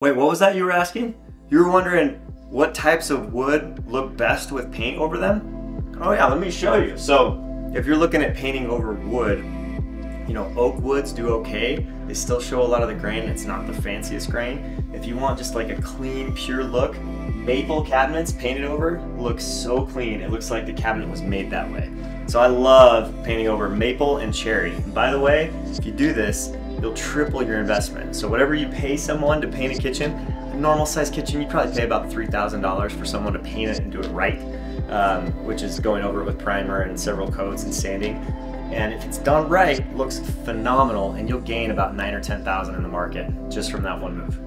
Wait, what was that you were asking? You were wondering what types of wood look best with paint over them? Oh yeah, let me show you. So if you're looking at painting over wood, you know, oak woods do okay. They still show a lot of the grain. It's not the fanciest grain. If you want just like a clean, pure look, maple cabinets painted over look so clean. It looks like the cabinet was made that way. So I love painting over maple and cherry. And by the way, if you do this, you'll triple your investment. So whatever you pay someone to paint a kitchen, a normal size kitchen, you probably pay about $3,000 for someone to paint it and do it right, um, which is going over it with primer and several coats and sanding. And if it's done right, looks phenomenal and you'll gain about nine or 10,000 in the market just from that one move.